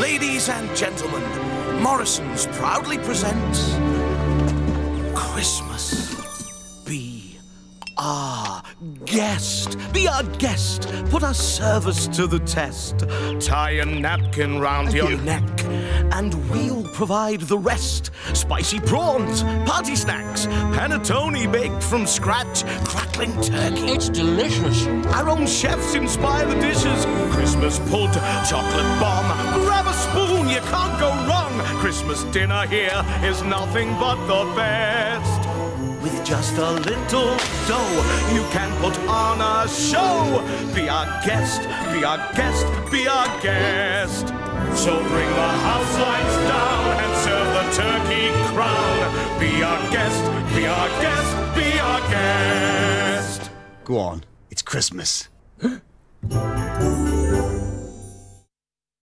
Ladies and gentlemen, Morrisons proudly presents Christmas. Be our guest. Be our guest. Put our service to the test. Tie a napkin round your neck, and we'll provide the rest. Spicy prawns, party snacks, panettone baked from scratch, crackling turkey. It's delicious. Our own chefs inspire the dishes. Christmas pudding, chocolate bomb. Grab a spoon, you can't go wrong. Christmas dinner here is nothing but the best. With just a little dough, you can put on a show. Be our guest, be our guest, be our guest. So bring the house lights down and serve the turkey crown. Be our guest, be our guest, be our guest. Go on. It's Christmas.